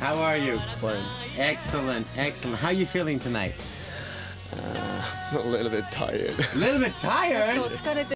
How are you? Fine. Excellent, excellent. How are you feeling tonight? Uh, a little bit tired. A little bit tired.